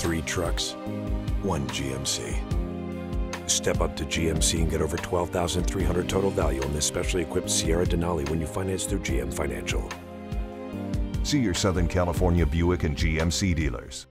Three trucks, one GMC. Step up to GMC and get over 12300 total value on this specially equipped Sierra Denali when you finance through GM Financial. See your Southern California Buick and GMC dealers.